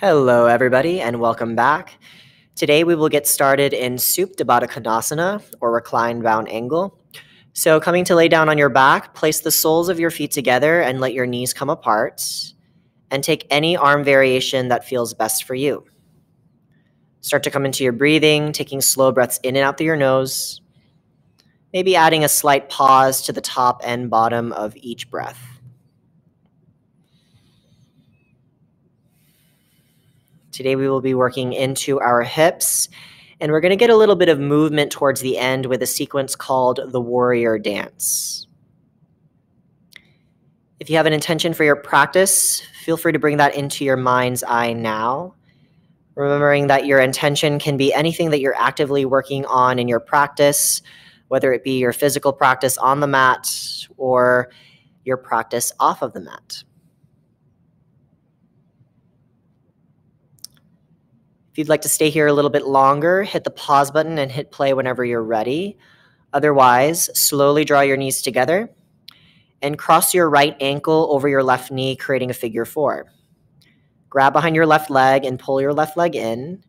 Hello, everybody, and welcome back. Today we will get started in Supta Baddha Konasana, or reclined bound angle. So coming to lay down on your back, place the soles of your feet together and let your knees come apart. And take any arm variation that feels best for you. Start to come into your breathing, taking slow breaths in and out through your nose. Maybe adding a slight pause to the top and bottom of each breath. Today we will be working into our hips and we're going to get a little bit of movement towards the end with a sequence called the warrior dance. If you have an intention for your practice, feel free to bring that into your mind's eye now. Remembering that your intention can be anything that you're actively working on in your practice, whether it be your physical practice on the mat or your practice off of the mat. You'd like to stay here a little bit longer, hit the pause button and hit play whenever you're ready. Otherwise, slowly draw your knees together and cross your right ankle over your left knee, creating a figure four. Grab behind your left leg and pull your left leg in.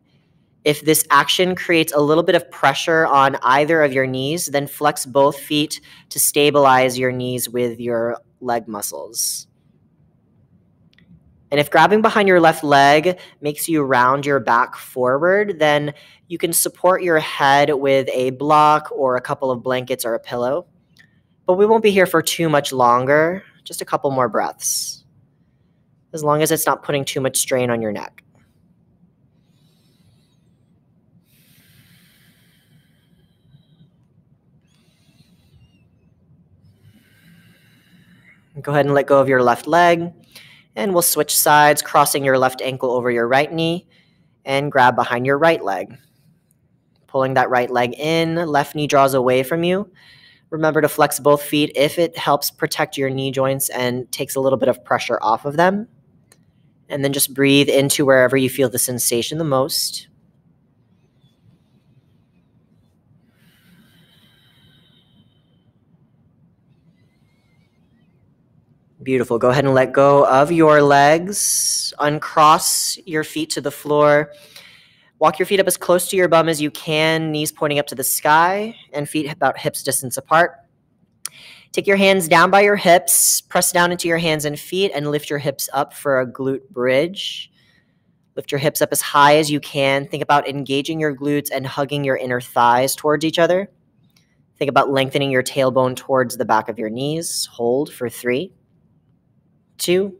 If this action creates a little bit of pressure on either of your knees, then flex both feet to stabilize your knees with your leg muscles. And if grabbing behind your left leg makes you round your back forward, then you can support your head with a block or a couple of blankets or a pillow. But we won't be here for too much longer, just a couple more breaths, as long as it's not putting too much strain on your neck. Go ahead and let go of your left leg. And we'll switch sides, crossing your left ankle over your right knee and grab behind your right leg. Pulling that right leg in, left knee draws away from you. Remember to flex both feet if it helps protect your knee joints and takes a little bit of pressure off of them. And then just breathe into wherever you feel the sensation the most. Beautiful. Go ahead and let go of your legs. Uncross your feet to the floor. Walk your feet up as close to your bum as you can, knees pointing up to the sky, and feet about hips distance apart. Take your hands down by your hips, press down into your hands and feet, and lift your hips up for a glute bridge. Lift your hips up as high as you can. Think about engaging your glutes and hugging your inner thighs towards each other. Think about lengthening your tailbone towards the back of your knees. Hold for three two,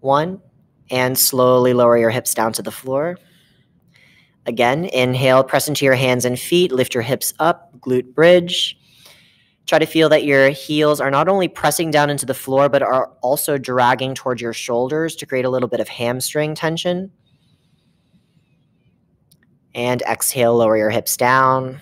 one, and slowly lower your hips down to the floor. Again, inhale, press into your hands and feet, lift your hips up, glute bridge. Try to feel that your heels are not only pressing down into the floor, but are also dragging towards your shoulders to create a little bit of hamstring tension. And exhale, lower your hips down.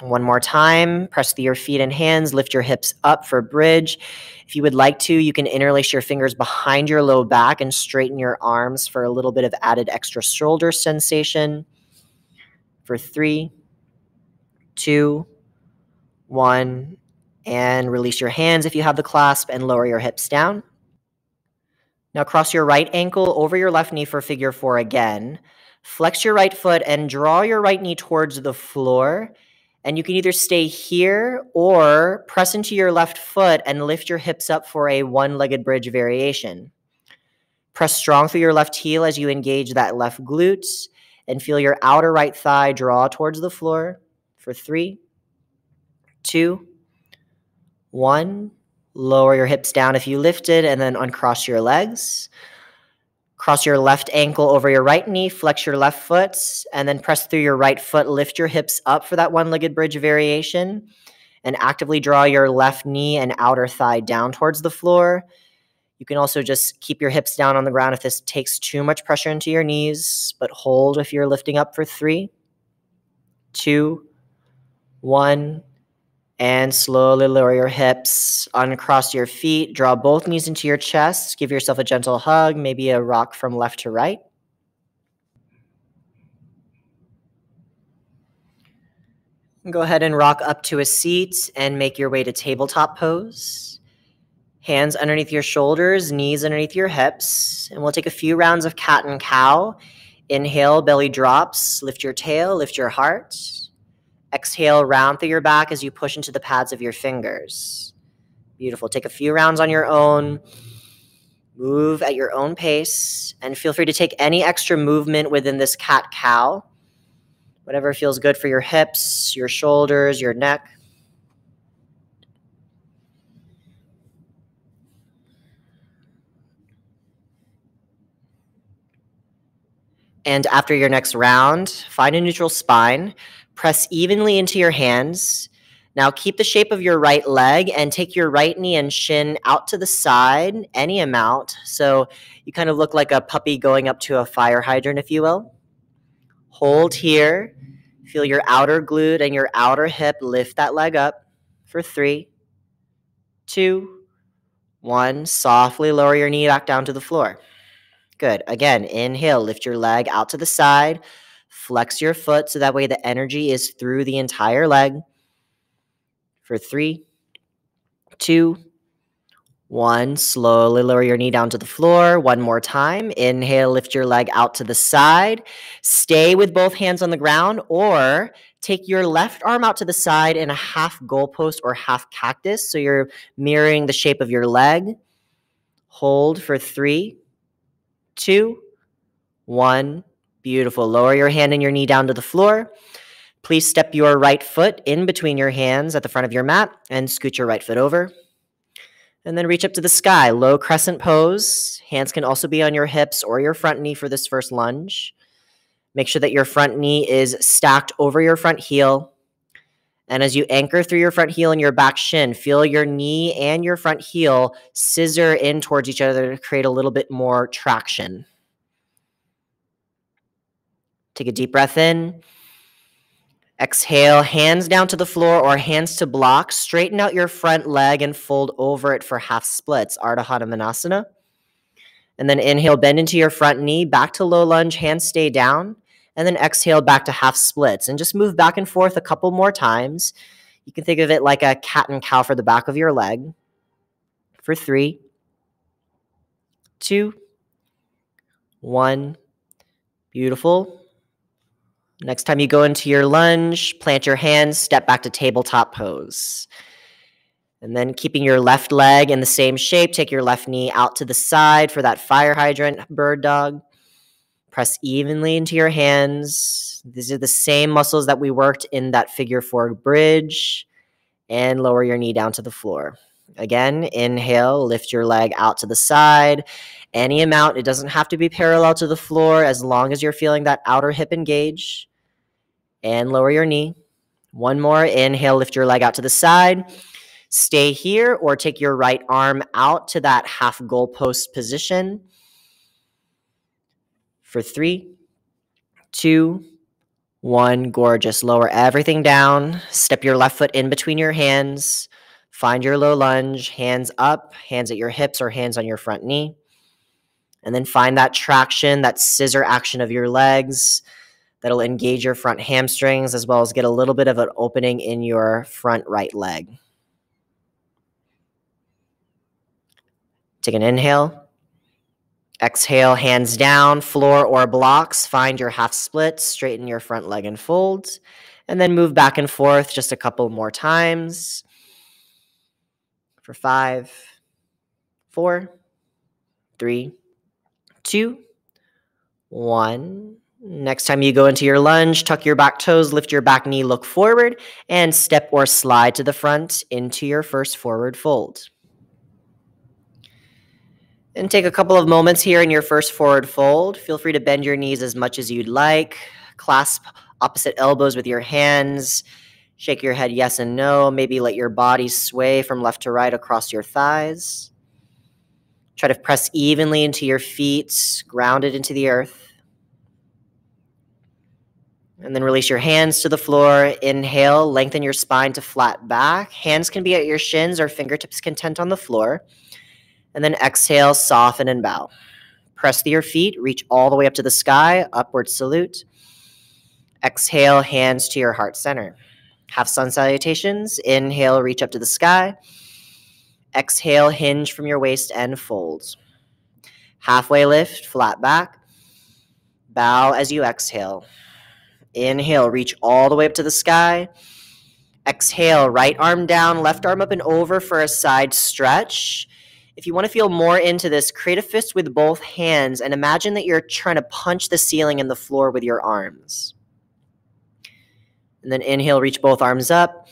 One more time, press through your feet and hands, lift your hips up for bridge. If you would like to, you can interlace your fingers behind your low back and straighten your arms for a little bit of added extra shoulder sensation. For three, two, one, and release your hands if you have the clasp and lower your hips down. Now cross your right ankle over your left knee for figure four again. Flex your right foot and draw your right knee towards the floor and you can either stay here or press into your left foot and lift your hips up for a one legged bridge variation. Press strong through your left heel as you engage that left glutes and feel your outer right thigh draw towards the floor for three, two, one. Lower your hips down if you lifted and then uncross your legs. Cross your left ankle over your right knee, flex your left foot, and then press through your right foot. Lift your hips up for that one legged bridge variation and actively draw your left knee and outer thigh down towards the floor. You can also just keep your hips down on the ground if this takes too much pressure into your knees, but hold if you're lifting up for three, two, one. And slowly lower your hips, uncross your feet, draw both knees into your chest, give yourself a gentle hug, maybe a rock from left to right. Go ahead and rock up to a seat and make your way to tabletop pose. Hands underneath your shoulders, knees underneath your hips. And we'll take a few rounds of cat and cow. Inhale, belly drops. Lift your tail, lift your heart. Exhale, round through your back as you push into the pads of your fingers. Beautiful. Take a few rounds on your own. Move at your own pace and feel free to take any extra movement within this cat cow. Whatever feels good for your hips, your shoulders, your neck. And after your next round, find a neutral spine, press evenly into your hands. Now keep the shape of your right leg and take your right knee and shin out to the side, any amount. So you kind of look like a puppy going up to a fire hydrant, if you will. Hold here. Feel your outer glute and your outer hip lift that leg up for three, two, one. Softly lower your knee back down to the floor. Good. Again, inhale, lift your leg out to the side, flex your foot so that way the energy is through the entire leg. For three, two, one. Slowly lower your knee down to the floor. One more time. Inhale, lift your leg out to the side. Stay with both hands on the ground or take your left arm out to the side in a half goalpost or half cactus. So you're mirroring the shape of your leg. Hold for three, two, one. Beautiful. Lower your hand and your knee down to the floor. Please step your right foot in between your hands at the front of your mat and scoot your right foot over. And then reach up to the sky, low crescent pose. Hands can also be on your hips or your front knee for this first lunge. Make sure that your front knee is stacked over your front heel. And as you anchor through your front heel and your back shin, feel your knee and your front heel scissor in towards each other to create a little bit more traction. Take a deep breath in. Exhale, hands down to the floor or hands to block. Straighten out your front leg and fold over it for half splits, Ardha Hanumanasana. And then inhale, bend into your front knee, back to low lunge, hands stay down and then exhale back to half splits and just move back and forth a couple more times. You can think of it like a cat and cow for the back of your leg. For three, two, one. Beautiful. Next time you go into your lunge, plant your hands, step back to tabletop pose. And then keeping your left leg in the same shape, take your left knee out to the side for that fire hydrant bird dog. Press evenly into your hands. These are the same muscles that we worked in that figure four bridge. And lower your knee down to the floor. Again, inhale, lift your leg out to the side. Any amount, it doesn't have to be parallel to the floor as long as you're feeling that outer hip engage. And lower your knee. One more. Inhale, lift your leg out to the side. Stay here or take your right arm out to that half goalpost position for three, two, one. Gorgeous. Lower everything down. Step your left foot in between your hands. Find your low lunge, hands up, hands at your hips or hands on your front knee. And then find that traction, that scissor action of your legs that'll engage your front hamstrings as well as get a little bit of an opening in your front right leg. Take an inhale. Exhale, hands down, floor or blocks. Find your half split, straighten your front leg and fold, and then move back and forth just a couple more times. For five, four, three, two, one. Next time you go into your lunge, tuck your back toes, lift your back knee, look forward, and step or slide to the front into your first forward fold. And take a couple of moments here in your first forward fold. Feel free to bend your knees as much as you'd like. Clasp opposite elbows with your hands. Shake your head yes and no. Maybe let your body sway from left to right across your thighs. Try to press evenly into your feet, grounded into the earth. And then release your hands to the floor. Inhale, lengthen your spine to flat back. Hands can be at your shins or fingertips can tent on the floor. And then exhale, soften and bow. Press through your feet, reach all the way up to the sky, upward salute. Exhale, hands to your heart center. Half sun salutations. Inhale, reach up to the sky. Exhale, hinge from your waist and fold. Halfway lift, flat back. Bow as you exhale. Inhale, reach all the way up to the sky. Exhale, right arm down, left arm up and over for a side stretch. If you want to feel more into this, create a fist with both hands and imagine that you're trying to punch the ceiling and the floor with your arms. And then inhale, reach both arms up.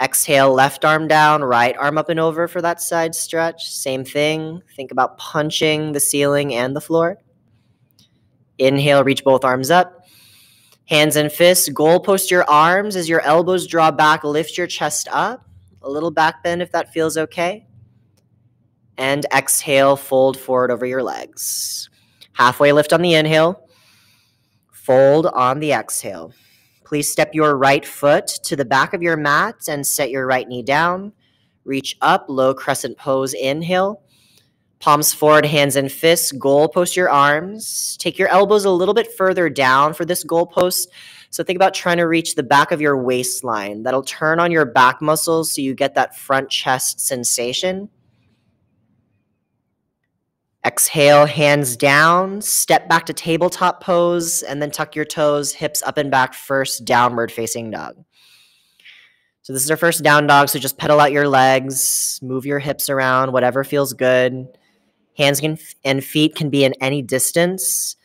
Exhale, left arm down, right arm up and over for that side stretch. Same thing. Think about punching the ceiling and the floor. Inhale, reach both arms up. Hands and fists, goal post your arms as your elbows draw back, lift your chest up. A little back bend if that feels okay. And exhale, fold forward over your legs. Halfway lift on the inhale, fold on the exhale. Please step your right foot to the back of your mat and set your right knee down. Reach up, low crescent pose, inhale. Palms forward, hands and fists. Goal post your arms. Take your elbows a little bit further down for this goal post. So think about trying to reach the back of your waistline. That'll turn on your back muscles so you get that front chest sensation. Exhale, hands down, step back to tabletop pose, and then tuck your toes, hips up and back first, downward facing dog. So this is our first down dog, so just pedal out your legs, move your hips around, whatever feels good. Hands and feet can be in any distance,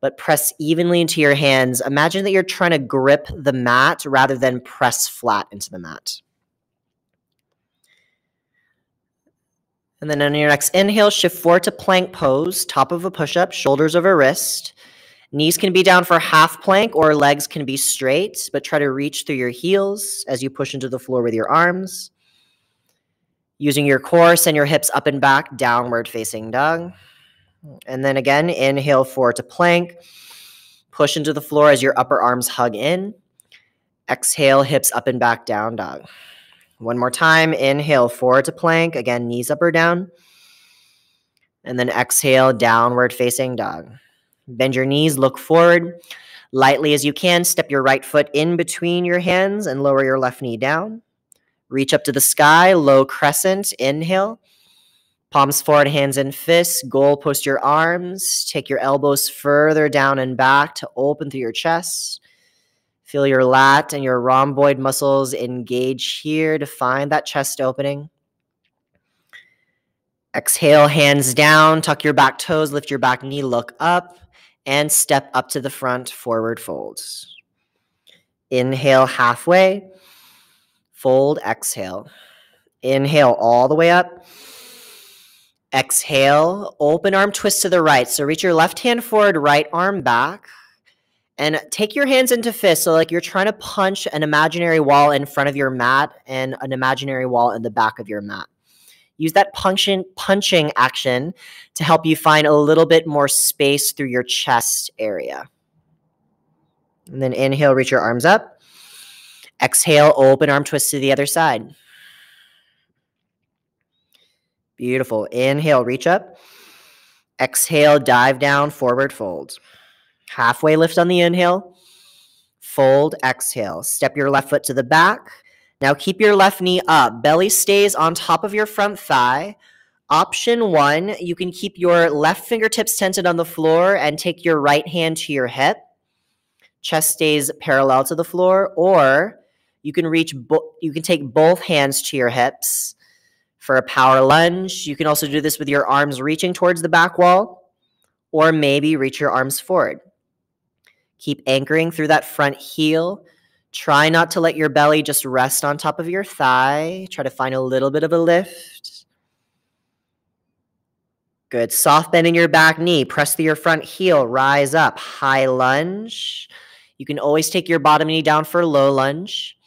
but press evenly into your hands. Imagine that you're trying to grip the mat rather than press flat into the mat. And then on your next inhale, shift forward to plank pose, top of a push up, shoulders over wrist. Knees can be down for half plank or legs can be straight, but try to reach through your heels as you push into the floor with your arms. Using your core, send your hips up and back, downward facing dog. And then again, inhale forward to plank. Push into the floor as your upper arms hug in. Exhale, hips up and back, down dog. One more time. Inhale forward to plank. Again, knees up or down. And then exhale, downward facing dog. Bend your knees, look forward. Lightly as you can, step your right foot in between your hands and lower your left knee down. Reach up to the sky, low crescent, inhale. Palms forward, hands and fists. Goal post your arms. Take your elbows further down and back to open through your chest. Feel your lat and your rhomboid muscles engage here to find that chest opening. Exhale, hands down, tuck your back toes, lift your back knee, look up, and step up to the front, forward folds. Inhale halfway. Fold, exhale. Inhale all the way up. Exhale, open arm twist to the right. So reach your left hand forward, right arm back. And take your hands into fists. So, like you're trying to punch an imaginary wall in front of your mat and an imaginary wall in the back of your mat. Use that punching, punching action to help you find a little bit more space through your chest area. And then inhale, reach your arms up. Exhale, open arm twist to the other side. Beautiful. Inhale, reach up. Exhale, dive down, forward fold. Halfway lift on the inhale. Fold, exhale. Step your left foot to the back. Now keep your left knee up. Belly stays on top of your front thigh. Option one, you can keep your left fingertips tented on the floor and take your right hand to your hip. Chest stays parallel to the floor, or you can reach, bo- you can take both hands to your hips for a power lunge. You can also do this with your arms reaching towards the back wall, or maybe reach your arms forward. Keep anchoring through that front heel. Try not to let your belly just rest on top of your thigh. Try to find a little bit of a lift. Good. Soft bend in your back knee. Press through your front heel. Rise up. High lunge. You can always take your bottom knee down for a low lunge.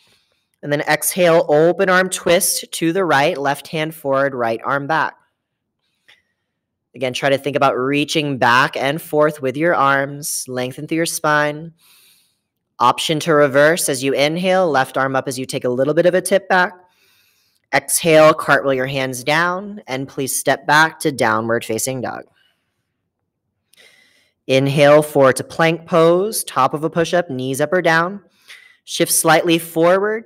And then exhale, open arm twist to the right, left hand forward, right arm back. Again, try to think about reaching back and forth with your arms, lengthen through your spine. Option to reverse as you inhale, left arm up as you take a little bit of a tip back. Exhale, cartwheel your hands down, and please step back to downward facing dog. Inhale forward to plank pose, top of a push up, knees up or down. Shift slightly forward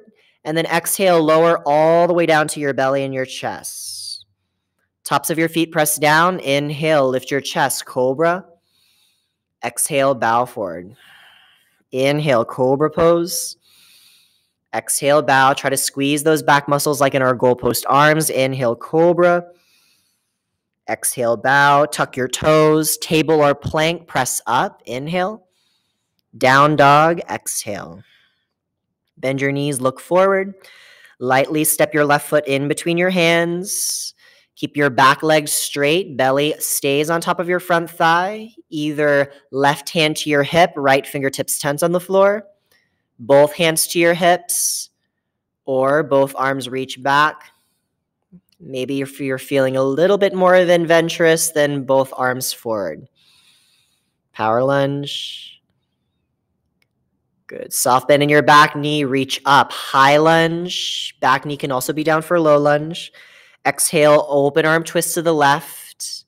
and then exhale, lower all the way down to your belly and your chest. Tops of your feet press down. Inhale, lift your chest, cobra. Exhale, bow forward. Inhale, cobra pose. Exhale, bow. Try to squeeze those back muscles like in our goalpost arms. Inhale, cobra. Exhale, bow. Tuck your toes. Table or plank, press up. Inhale. Down dog, exhale. Bend your knees, look forward. Lightly step your left foot in between your hands. Keep your back leg straight, belly stays on top of your front thigh. Either left hand to your hip, right fingertips tense on the floor, both hands to your hips, or both arms reach back. Maybe if you're feeling a little bit more adventurous, then both arms forward. Power lunge. Good. Soft bend in your back knee, reach up. High lunge. Back knee can also be down for low lunge. Exhale, open arm twist to the left.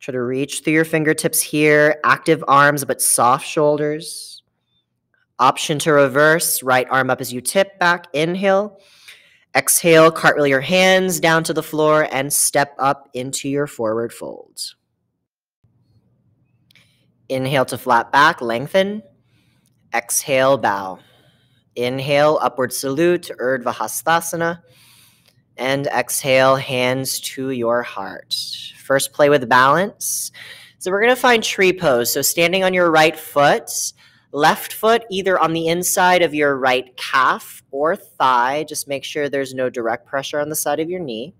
Try to reach through your fingertips here. Active arms, but soft shoulders. Option to reverse, right arm up as you tip back. Inhale. Exhale, cartwheel your hands down to the floor and step up into your forward fold. Inhale to flat back, lengthen. Exhale, bow. Inhale, upward salute, Urdhva Hastasana and exhale, hands to your heart. First, play with balance. So, we're going to find tree pose. So, standing on your right foot, left foot either on the inside of your right calf or thigh. Just make sure there's no direct pressure on the side of your knee.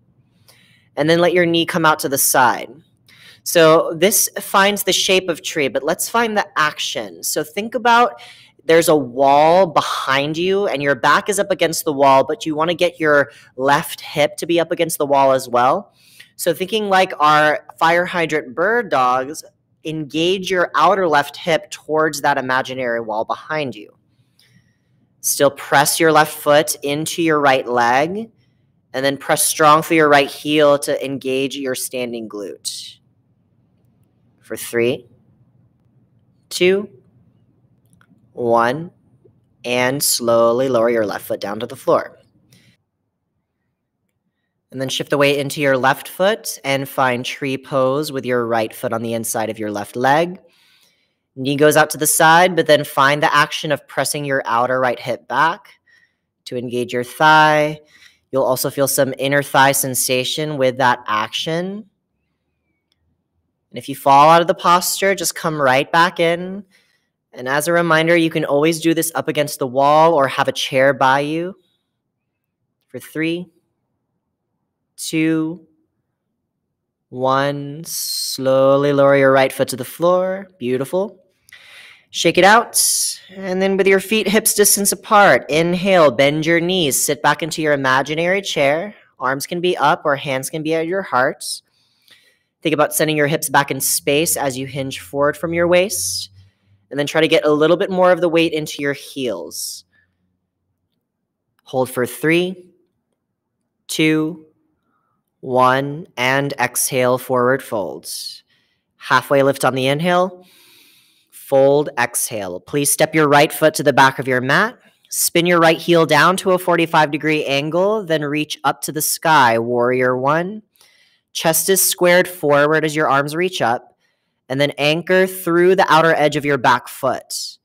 And then let your knee come out to the side. So, this finds the shape of tree, but let's find the action. So, think about there's a wall behind you and your back is up against the wall, but you want to get your left hip to be up against the wall as well. So, thinking like our fire hydrant bird dogs, engage your outer left hip towards that imaginary wall behind you. Still press your left foot into your right leg and then press strong through your right heel to engage your standing glute. For three, two, one, and slowly lower your left foot down to the floor. And then shift the weight into your left foot and find tree pose with your right foot on the inside of your left leg. Knee goes out to the side, but then find the action of pressing your outer right hip back to engage your thigh. You'll also feel some inner thigh sensation with that action. And if you fall out of the posture, just come right back in and as a reminder, you can always do this up against the wall or have a chair by you. For three, two, one. Slowly lower your right foot to the floor. Beautiful. Shake it out. And then with your feet hips distance apart, inhale, bend your knees, sit back into your imaginary chair. Arms can be up or hands can be at your heart. Think about sending your hips back in space as you hinge forward from your waist and then try to get a little bit more of the weight into your heels. Hold for three, two, one, and exhale, forward folds. Halfway lift on the inhale, fold, exhale. Please step your right foot to the back of your mat. Spin your right heel down to a 45 degree angle, then reach up to the sky, warrior one. Chest is squared forward as your arms reach up and then anchor through the outer edge of your back foot.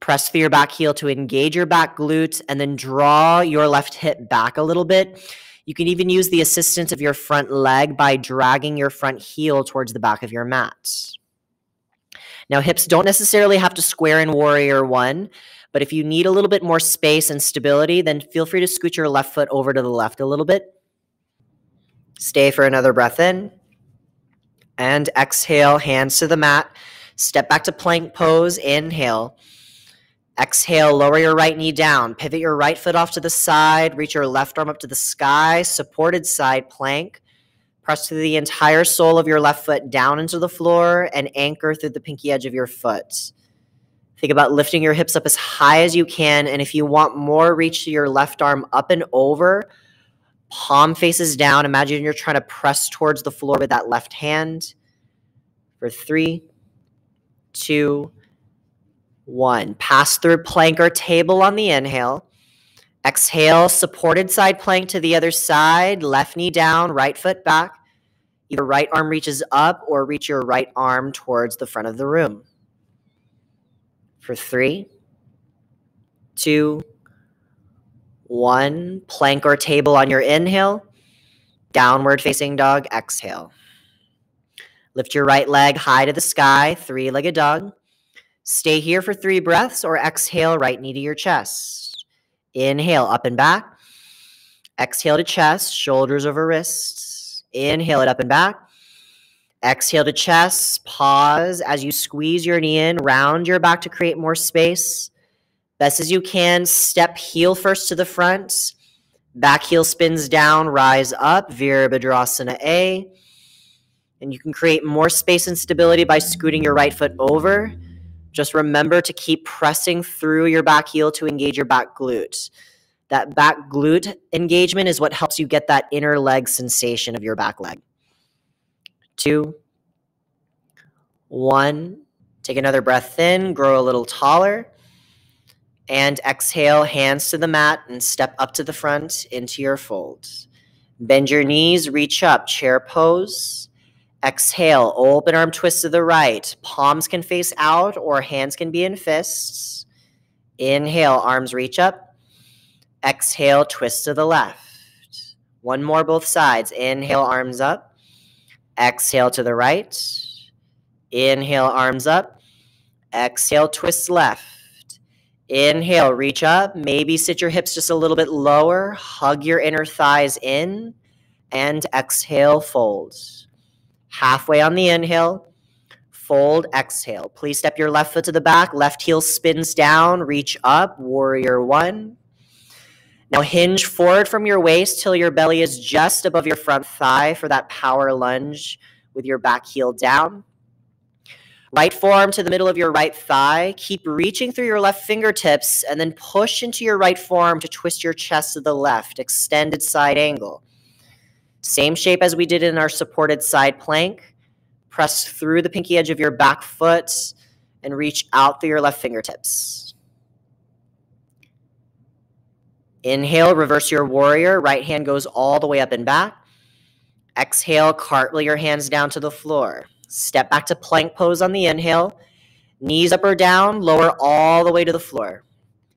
Press through your back heel to engage your back glute and then draw your left hip back a little bit. You can even use the assistance of your front leg by dragging your front heel towards the back of your mat. Now, hips don't necessarily have to square in Warrior One, but if you need a little bit more space and stability, then feel free to scoot your left foot over to the left a little bit. Stay for another breath in and exhale, hands to the mat. Step back to plank pose, inhale. Exhale, lower your right knee down. Pivot your right foot off to the side. Reach your left arm up to the sky. Supported side plank. Press through the entire sole of your left foot down into the floor and anchor through the pinky edge of your foot. Think about lifting your hips up as high as you can. And if you want more, reach your left arm up and over palm faces down. Imagine you're trying to press towards the floor with that left hand. For three, two, one. Pass through plank or table on the inhale. Exhale, supported side plank to the other side, left knee down, right foot back. Either right arm reaches up or reach your right arm towards the front of the room. For three, two, one. Plank or table on your inhale. Downward facing dog, exhale. Lift your right leg high to the sky, three legged dog. Stay here for three breaths or exhale, right knee to your chest. Inhale, up and back. Exhale to chest, shoulders over wrists. Inhale it up and back. Exhale to chest. Pause as you squeeze your knee in, round your back to create more space. Best as you can, step heel first to the front. Back heel spins down, rise up, Virabhadrasana A. And you can create more space and stability by scooting your right foot over. Just remember to keep pressing through your back heel to engage your back glute. That back glute engagement is what helps you get that inner leg sensation of your back leg. Two, one. Take another breath in, grow a little taller. And exhale, hands to the mat and step up to the front into your fold. Bend your knees, reach up, chair pose. Exhale, open arm twist to the right. Palms can face out or hands can be in fists. Inhale, arms reach up. Exhale, twist to the left. One more, both sides. Inhale, arms up. Exhale to the right. Inhale, arms up. Exhale, twist left. Inhale, reach up. Maybe sit your hips just a little bit lower. Hug your inner thighs in. And exhale, fold. Halfway on the inhale. Fold, exhale. Please step your left foot to the back. Left heel spins down. Reach up. Warrior one. Now hinge forward from your waist till your belly is just above your front thigh for that power lunge with your back heel down. Right forearm to the middle of your right thigh. Keep reaching through your left fingertips and then push into your right forearm to twist your chest to the left. Extended side angle. Same shape as we did in our supported side plank. Press through the pinky edge of your back foot and reach out through your left fingertips. Inhale, reverse your warrior. Right hand goes all the way up and back. Exhale, cartwheel your hands down to the floor. Step back to plank pose on the inhale. Knees up or down, lower all the way to the floor.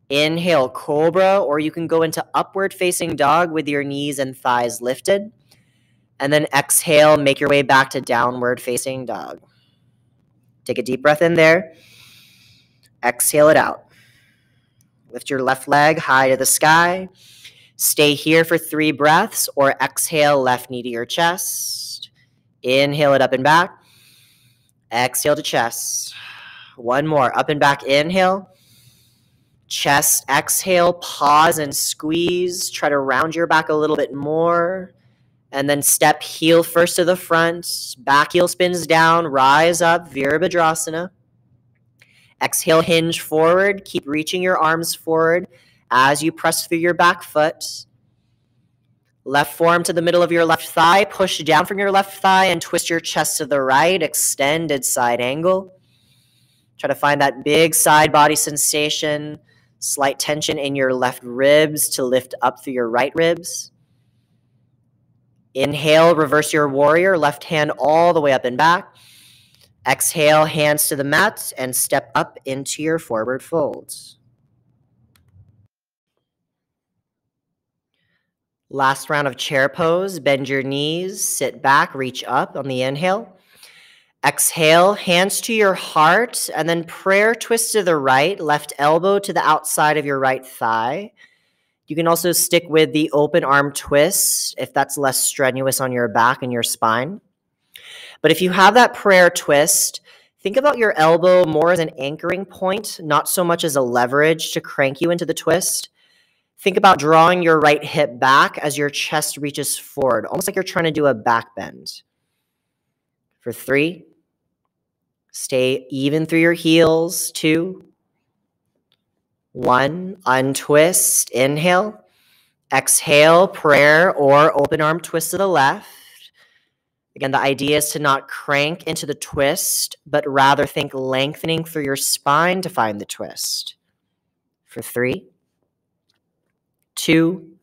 Inhale, cobra, or you can go into upward facing dog with your knees and thighs lifted. And then exhale, make your way back to downward facing dog. Take a deep breath in there. Exhale it out. Lift your left leg high to the sky. Stay here for three breaths or exhale, left knee to your chest. Inhale it up and back. Exhale to chest. One more. Up and back. Inhale. Chest. Exhale. Pause and squeeze. Try to round your back a little bit more. And then step heel first to the front. Back heel spins down. Rise up. Virabhadrasana. Exhale, hinge forward. Keep reaching your arms forward as you press through your back foot. Left forearm to the middle of your left thigh. Push down from your left thigh and twist your chest to the right. Extended side angle. Try to find that big side body sensation. Slight tension in your left ribs to lift up through your right ribs. Inhale, reverse your warrior. Left hand all the way up and back. Exhale, hands to the mat and step up into your forward folds. Last round of chair pose. Bend your knees, sit back, reach up on the inhale. Exhale, hands to your heart, and then prayer twist to the right, left elbow to the outside of your right thigh. You can also stick with the open arm twist if that's less strenuous on your back and your spine. But if you have that prayer twist, think about your elbow more as an anchoring point, not so much as a leverage to crank you into the twist. Think about drawing your right hip back as your chest reaches forward, almost like you're trying to do a back bend. For three, stay even through your heels. Two, one, untwist, inhale. Exhale, prayer or open arm twist to the left. Again, the idea is to not crank into the twist, but rather think lengthening through your spine to find the twist. For three, two,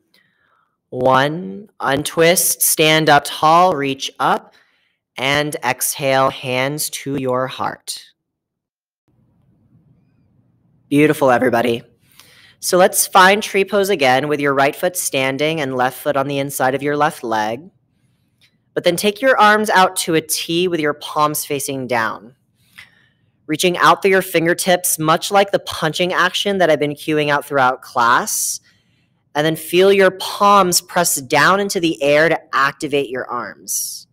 one. Untwist, stand up tall, reach up, and exhale, hands to your heart. Beautiful, everybody. So let's find tree pose again with your right foot standing and left foot on the inside of your left leg. But then take your arms out to a T with your palms facing down. Reaching out through your fingertips, much like the punching action that I've been cueing out throughout class. And then feel your palms press down into the air to activate your arms.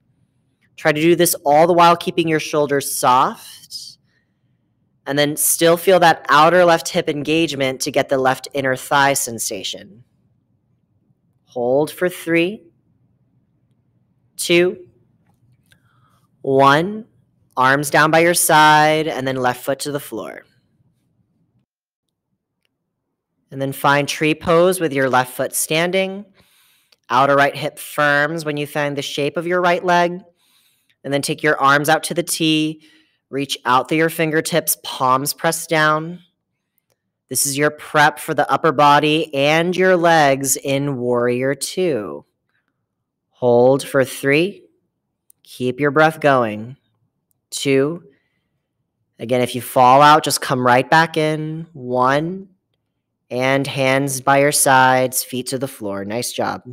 Try to do this all the while keeping your shoulders soft. And then still feel that outer left hip engagement to get the left inner thigh sensation. Hold for three two, one. Arms down by your side, and then left foot to the floor. And then find tree pose with your left foot standing. Outer right hip firms when you find the shape of your right leg. And then take your arms out to the T. Reach out through your fingertips, palms pressed down. This is your prep for the upper body and your legs in Warrior Two. Hold for three. Keep your breath going. Two. Again, if you fall out, just come right back in. One. And hands by your sides, feet to the floor. Nice job.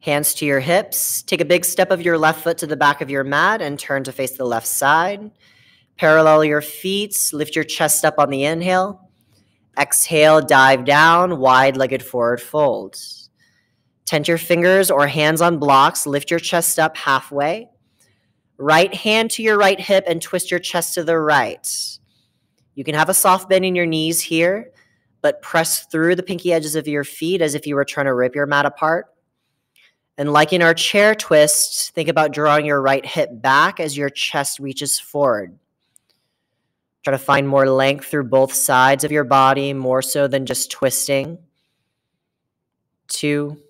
Hands to your hips. Take a big step of your left foot to the back of your mat and turn to face the left side. Parallel your feet. Lift your chest up on the inhale. Exhale, dive down, wide legged forward fold. Tent your fingers or hands on blocks. Lift your chest up halfway. Right hand to your right hip and twist your chest to the right. You can have a soft bend in your knees here, but press through the pinky edges of your feet as if you were trying to rip your mat apart. And like in our chair twist, think about drawing your right hip back as your chest reaches forward. Try to find more length through both sides of your body, more so than just twisting. Two,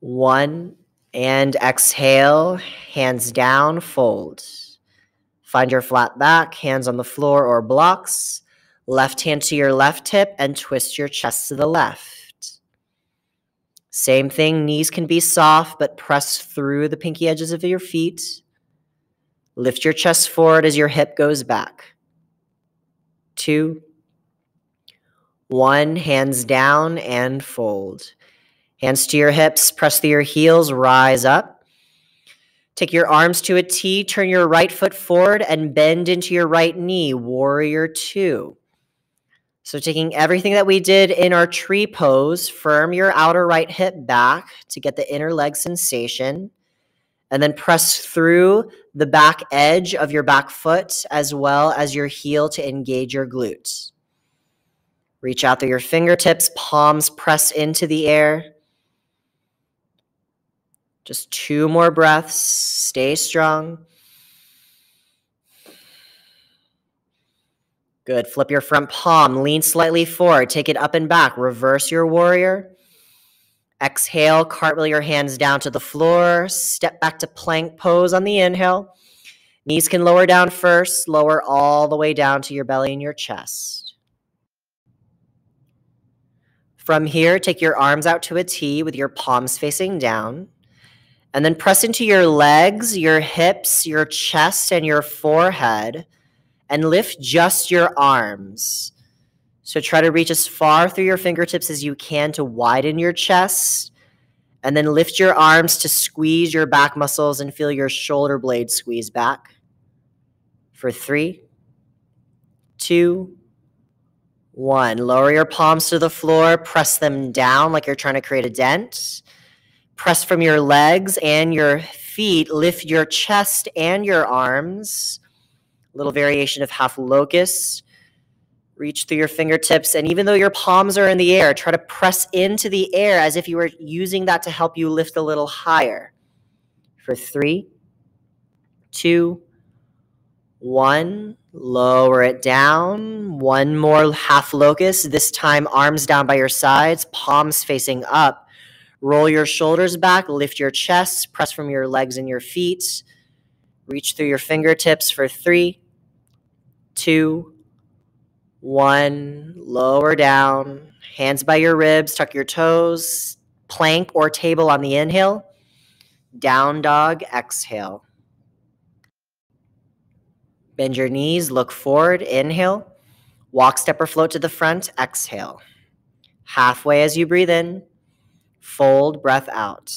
one, and exhale, hands down, fold. Find your flat back, hands on the floor or blocks. Left hand to your left hip and twist your chest to the left. Same thing, knees can be soft, but press through the pinky edges of your feet. Lift your chest forward as your hip goes back. Two, one, hands down and fold. Hands to your hips, press through your heels, rise up. Take your arms to a T, turn your right foot forward and bend into your right knee, warrior two. So, taking everything that we did in our tree pose, firm your outer right hip back to get the inner leg sensation, and then press through the back edge of your back foot as well as your heel to engage your glutes. Reach out through your fingertips, palms press into the air. Just two more breaths. Stay strong. Good. Flip your front palm. Lean slightly forward. Take it up and back. Reverse your warrior. Exhale. Cartwheel your hands down to the floor. Step back to plank pose on the inhale. Knees can lower down first. Lower all the way down to your belly and your chest. From here, take your arms out to a T with your palms facing down. And then press into your legs, your hips, your chest, and your forehead, and lift just your arms. So try to reach as far through your fingertips as you can to widen your chest. And then lift your arms to squeeze your back muscles and feel your shoulder blades squeeze back. For three, two, one. Lower your palms to the floor, press them down like you're trying to create a dent. Press from your legs and your feet. Lift your chest and your arms. A little variation of half locust. Reach through your fingertips. And even though your palms are in the air, try to press into the air as if you were using that to help you lift a little higher. For three, two, one. Lower it down. One more half locust. This time, arms down by your sides, palms facing up. Roll your shoulders back, lift your chest, press from your legs and your feet. Reach through your fingertips for three, two, One, lower down, hands by your ribs, tuck your toes, plank or table on the inhale, down dog, exhale. Bend your knees, look forward, inhale. Walk, step, or float to the front, exhale. Halfway as you breathe in, fold, breath out.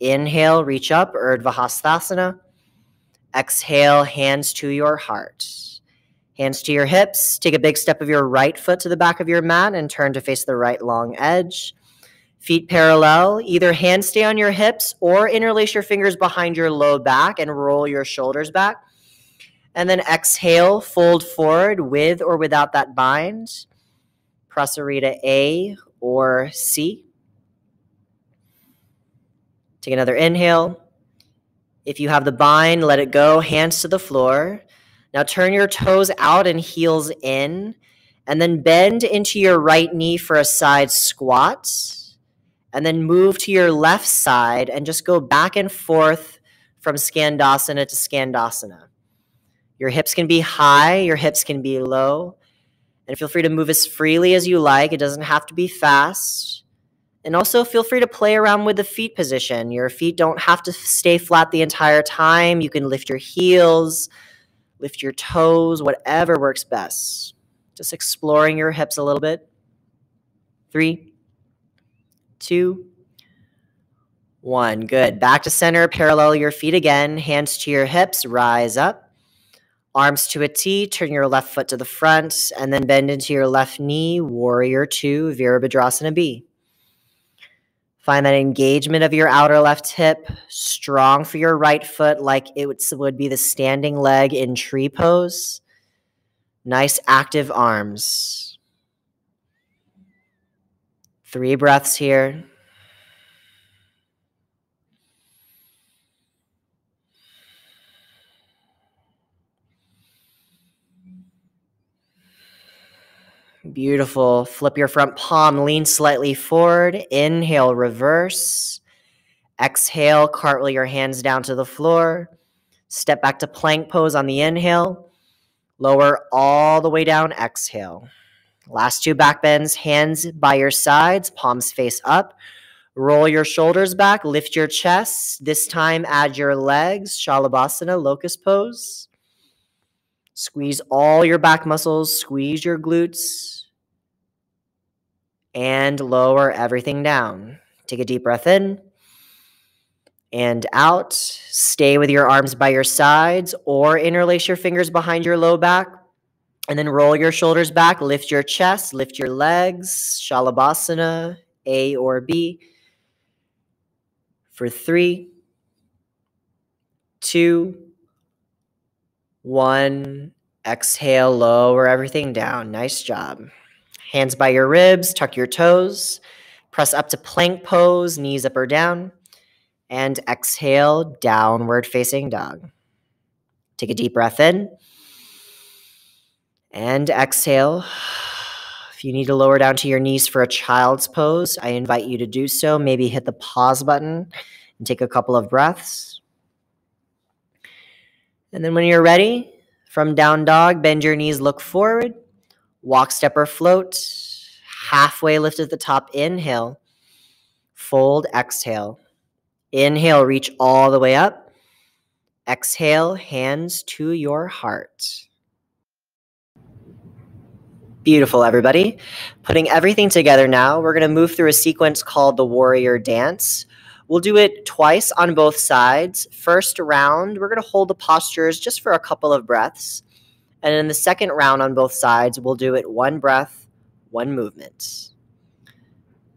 Inhale, reach up, Urdhva Hastasana. Exhale, hands to your heart. Hands to your hips. Take a big step of your right foot to the back of your mat and turn to face the right long edge. Feet parallel. Either hands stay on your hips or interlace your fingers behind your low back and roll your shoulders back. And then exhale, fold forward with or without that bind. Prasarita A or C. Take another inhale. If you have the bind, let it go, hands to the floor. Now turn your toes out and heels in, and then bend into your right knee for a side squat. And then move to your left side and just go back and forth from Skandasana to Skandasana. Your hips can be high, your hips can be low. And feel free to move as freely as you like. It doesn't have to be fast. And also feel free to play around with the feet position. Your feet don't have to stay flat the entire time. You can lift your heels, lift your toes, whatever works best. Just exploring your hips a little bit. Three, two, one. Good. Back to center. Parallel your feet again. Hands to your hips. Rise up. Arms to a T, turn your left foot to the front, and then bend into your left knee, warrior two, Virabhadrasana B. Find that engagement of your outer left hip, strong for your right foot, like it would be the standing leg in tree pose. Nice active arms. Three breaths here. Beautiful. Flip your front palm, lean slightly forward. Inhale, reverse. Exhale, cartwheel your hands down to the floor. Step back to plank pose on the inhale. Lower all the way down. Exhale. Last two back bends, hands by your sides, palms face up. Roll your shoulders back, lift your chest. This time, add your legs, Shalabhasana, locust pose. Squeeze all your back muscles, squeeze your glutes and lower everything down. Take a deep breath in and out. Stay with your arms by your sides or interlace your fingers behind your low back. And then roll your shoulders back, lift your chest, lift your legs, Shalabhasana, A or B. For three, two, one. Exhale, lower everything down. Nice job. Hands by your ribs, tuck your toes. Press up to plank pose, knees up or down. And exhale, downward facing dog. Take a deep breath in. And exhale. If you need to lower down to your knees for a child's pose, I invite you to do so. Maybe hit the pause button and take a couple of breaths. And then when you're ready, from down dog, bend your knees, look forward. Walk, step, or float. Halfway lift at the top. Inhale. Fold, exhale. Inhale, reach all the way up. Exhale, hands to your heart. Beautiful, everybody. Putting everything together now, we're going to move through a sequence called the Warrior Dance. We'll do it twice on both sides. First round, we're going to hold the postures just for a couple of breaths. And in the second round on both sides, we'll do it one breath, one movement.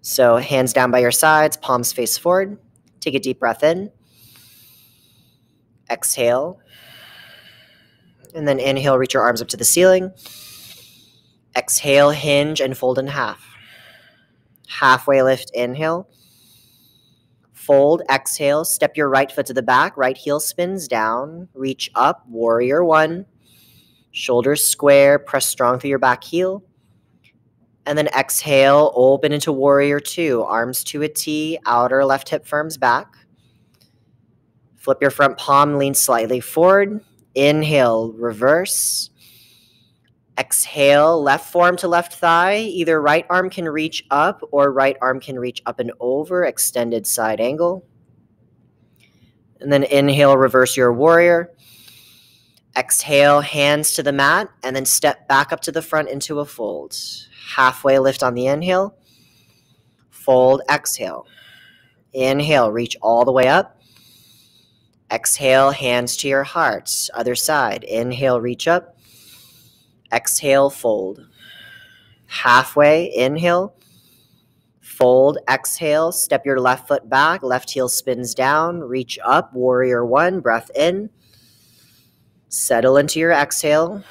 So hands down by your sides, palms face forward. Take a deep breath in. Exhale. And then inhale, reach your arms up to the ceiling. Exhale, hinge and fold in half. Halfway lift, inhale. Fold, exhale, step your right foot to the back, right heel spins down, reach up, warrior one. Shoulders square, press strong through your back heel. And then exhale, open into warrior two. Arms to a T, outer left hip firms back. Flip your front palm, lean slightly forward. Inhale, reverse. Exhale, left forearm to left thigh. Either right arm can reach up or right arm can reach up and over, extended side angle. And then inhale, reverse your warrior. Exhale, hands to the mat, and then step back up to the front into a fold. Halfway lift on the inhale. Fold, exhale. Inhale, reach all the way up. Exhale, hands to your heart. Other side. Inhale, reach up. Exhale, fold. Halfway, inhale. Fold, exhale. Step your left foot back. Left heel spins down. Reach up. Warrior one. Breath in. Settle into your exhale.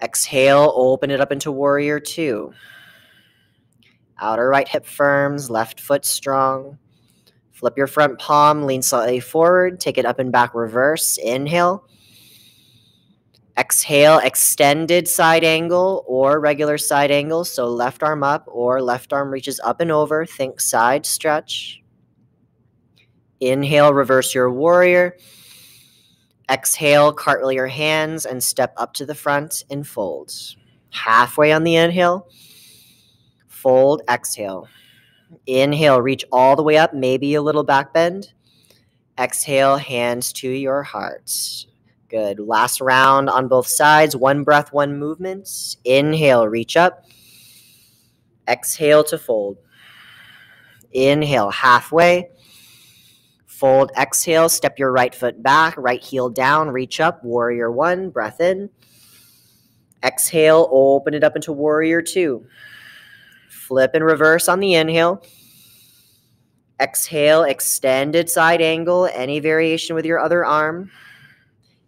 Exhale, open it up into warrior two. Outer right hip firms, left foot strong. Flip your front palm, lean slightly forward, take it up and back reverse. Inhale. Exhale, extended side angle or regular side angle. So left arm up or left arm reaches up and over. Think side stretch. Inhale, reverse your warrior. Exhale, cartwheel your hands and step up to the front and fold. Halfway on the inhale. Fold, exhale. Inhale, reach all the way up, maybe a little back bend. Exhale, hands to your heart. Good. Last round on both sides. One breath, one movement. Inhale, reach up. Exhale to fold. Inhale, halfway. Fold, exhale. Step your right foot back, right heel down, reach up. Warrior one, breath in. Exhale, open it up into warrior two. Flip and reverse on the inhale. Exhale, extended side angle, any variation with your other arm.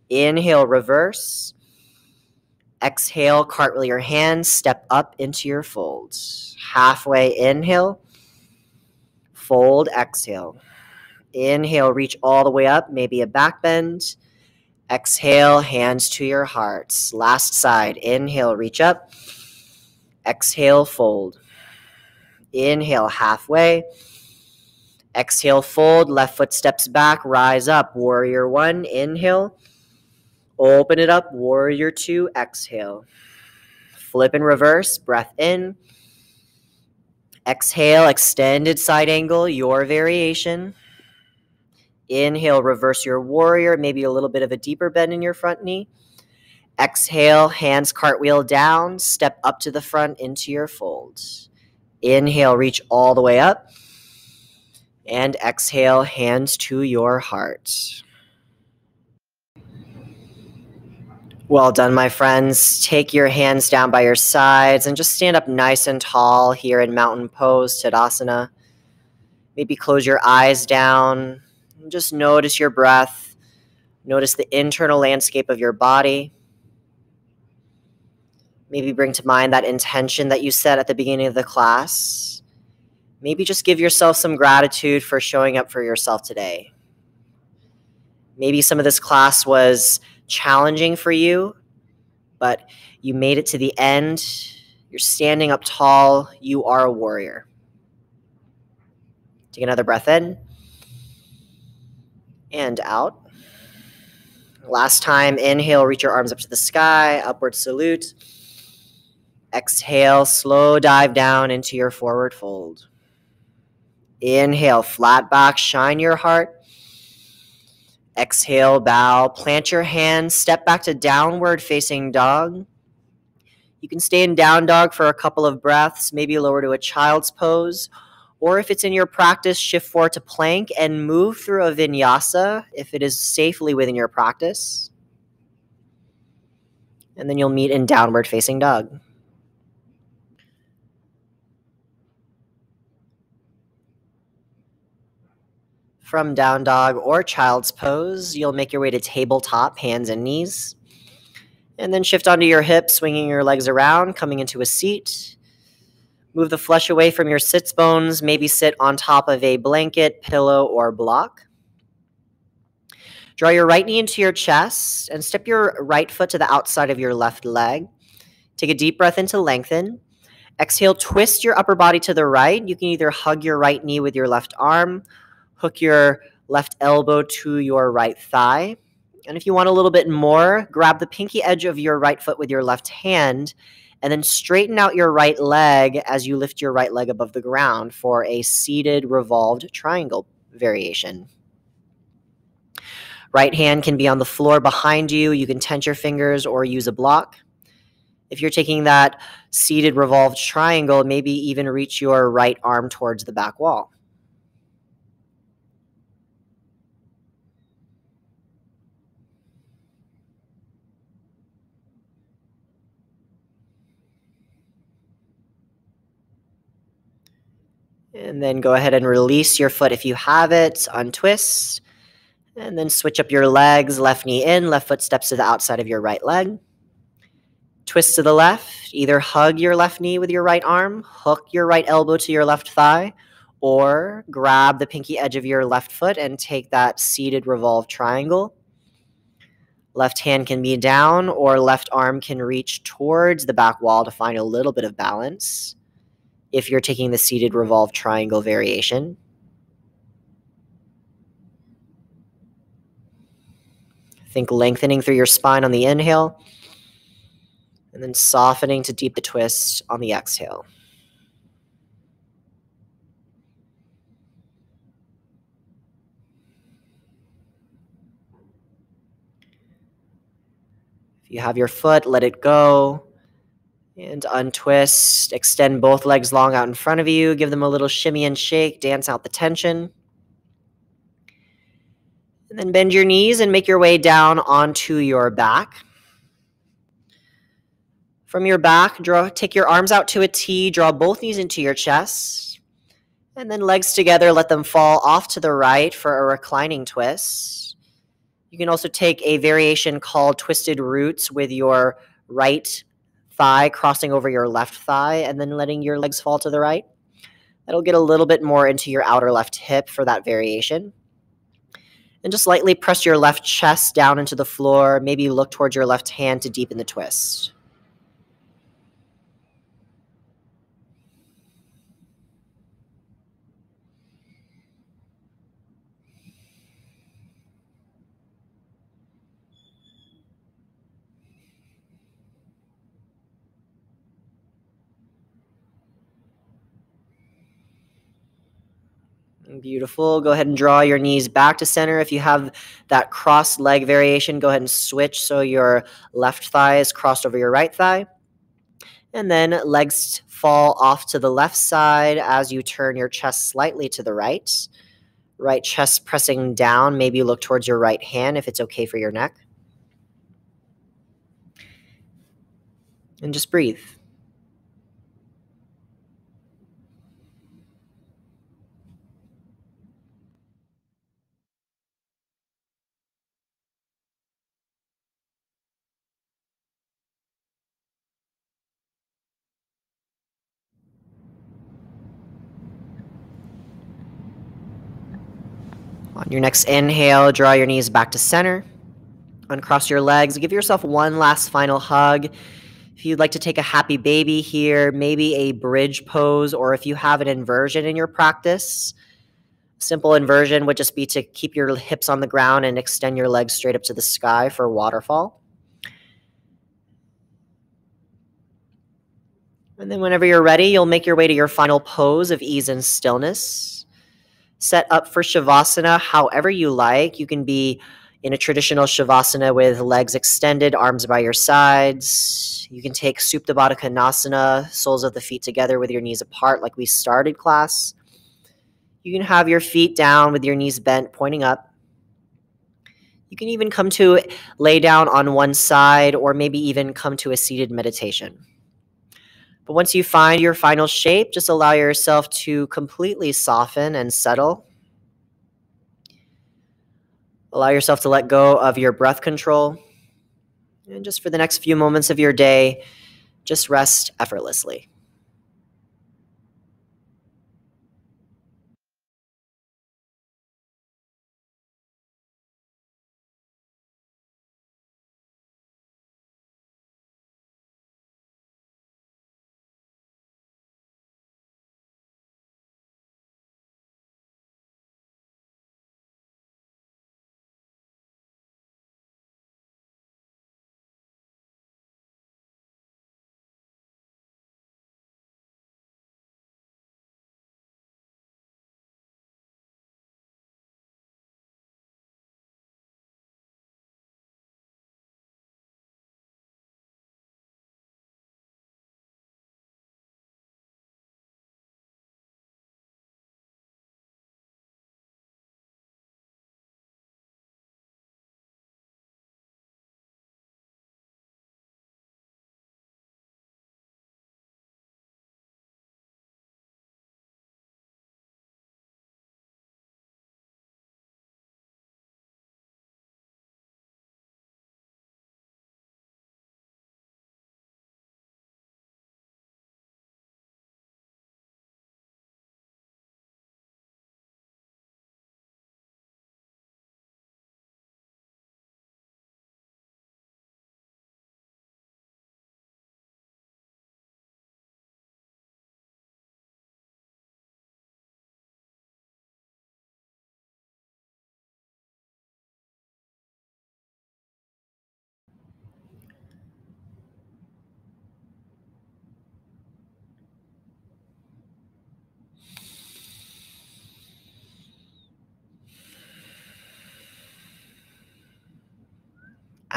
Inhale, reverse. Exhale, cartwheel your hands, step up into your folds. Halfway inhale, fold, exhale. Inhale, reach all the way up, maybe a back bend. Exhale, hands to your hearts. Last side. Inhale, reach up. Exhale, fold. Inhale, halfway. Exhale, fold. Left foot steps back, rise up. Warrior one, inhale. Open it up. Warrior two, exhale. Flip and reverse. Breath in. Exhale, extended side angle, your variation. Inhale, reverse your warrior, maybe a little bit of a deeper bend in your front knee. Exhale, hands cartwheel down, step up to the front into your folds. Inhale, reach all the way up. And exhale, hands to your heart. Well done, my friends. Take your hands down by your sides and just stand up nice and tall here in mountain pose, Tadasana. Maybe close your eyes down. Just notice your breath. Notice the internal landscape of your body. Maybe bring to mind that intention that you set at the beginning of the class. Maybe just give yourself some gratitude for showing up for yourself today. Maybe some of this class was challenging for you, but you made it to the end. You're standing up tall. You are a warrior. Take another breath in and out. Last time, inhale, reach your arms up to the sky, upward salute. Exhale, slow dive down into your forward fold. Inhale, flat back, shine your heart. Exhale, bow, plant your hands, step back to downward facing dog. You can stay in down dog for a couple of breaths, maybe lower to a child's pose. Or if it's in your practice, shift forward to plank and move through a vinyasa if it is safely within your practice. And then you'll meet in downward facing dog. From down dog or child's pose, you'll make your way to tabletop, hands and knees. And then shift onto your hips, swinging your legs around, coming into a seat. Move the flesh away from your sits bones, maybe sit on top of a blanket, pillow, or block. Draw your right knee into your chest and step your right foot to the outside of your left leg. Take a deep breath in to lengthen. Exhale, twist your upper body to the right. You can either hug your right knee with your left arm Hook your left elbow to your right thigh. And if you want a little bit more, grab the pinky edge of your right foot with your left hand and then straighten out your right leg as you lift your right leg above the ground for a seated revolved triangle variation. Right hand can be on the floor behind you. You can tense your fingers or use a block. If you're taking that seated revolved triangle, maybe even reach your right arm towards the back wall. And then go ahead and release your foot if you have it, untwist. And then switch up your legs, left knee in, left foot steps to the outside of your right leg. Twist to the left, either hug your left knee with your right arm, hook your right elbow to your left thigh, or grab the pinky edge of your left foot and take that seated revolved triangle. Left hand can be down, or left arm can reach towards the back wall to find a little bit of balance if you're taking the seated revolved triangle variation. Think lengthening through your spine on the inhale, and then softening to deep the twist on the exhale. If you have your foot, let it go. And untwist. Extend both legs long out in front of you. Give them a little shimmy and shake. Dance out the tension. And then bend your knees and make your way down onto your back. From your back, draw take your arms out to a T, draw both knees into your chest. And then legs together, let them fall off to the right for a reclining twist. You can also take a variation called twisted roots with your right thigh crossing over your left thigh and then letting your legs fall to the right. That'll get a little bit more into your outer left hip for that variation. And just lightly press your left chest down into the floor. Maybe look towards your left hand to deepen the twist. Beautiful. Go ahead and draw your knees back to center. If you have that cross leg variation, go ahead and switch so your left thigh is crossed over your right thigh. And then legs fall off to the left side as you turn your chest slightly to the right. Right chest pressing down. Maybe look towards your right hand if it's okay for your neck. And just breathe. On your next inhale, draw your knees back to center. Uncross your legs. Give yourself one last final hug. If you'd like to take a happy baby here, maybe a bridge pose, or if you have an inversion in your practice, simple inversion would just be to keep your hips on the ground and extend your legs straight up to the sky for waterfall. And then whenever you're ready, you'll make your way to your final pose of ease and stillness set up for Shavasana however you like. You can be in a traditional Shavasana with legs extended, arms by your sides. You can take Supta Baddha Konasana, soles of the feet together with your knees apart, like we started class. You can have your feet down with your knees bent, pointing up. You can even come to lay down on one side or maybe even come to a seated meditation. But once you find your final shape, just allow yourself to completely soften and settle. Allow yourself to let go of your breath control. And just for the next few moments of your day, just rest effortlessly.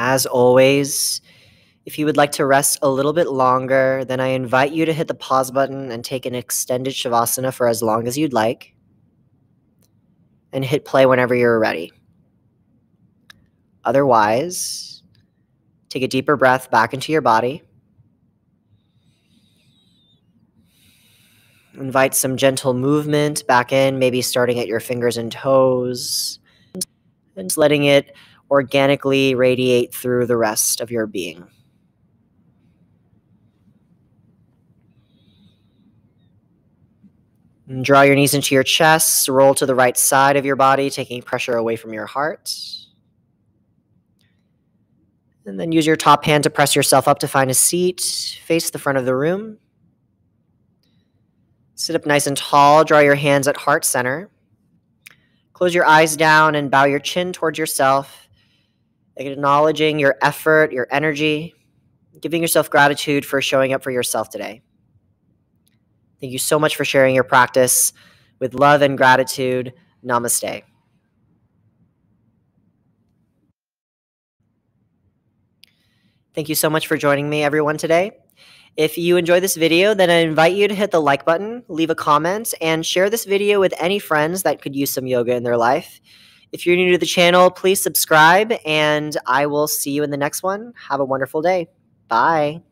As always, if you would like to rest a little bit longer, then I invite you to hit the pause button and take an extended Shavasana for as long as you'd like. And hit play whenever you're ready. Otherwise, take a deeper breath back into your body. Invite some gentle movement back in, maybe starting at your fingers and toes, and letting it organically radiate through the rest of your being. Draw your knees into your chest, roll to the right side of your body, taking pressure away from your heart. And then use your top hand to press yourself up to find a seat. Face the front of the room. Sit up nice and tall. Draw your hands at heart center. Close your eyes down and bow your chin towards yourself, acknowledging your effort, your energy, giving yourself gratitude for showing up for yourself today. Thank you so much for sharing your practice with love and gratitude. Namaste. Thank you so much for joining me, everyone, today. If you enjoy this video, then I invite you to hit the like button, leave a comment, and share this video with any friends that could use some yoga in their life. If you're new to the channel, please subscribe, and I will see you in the next one. Have a wonderful day. Bye.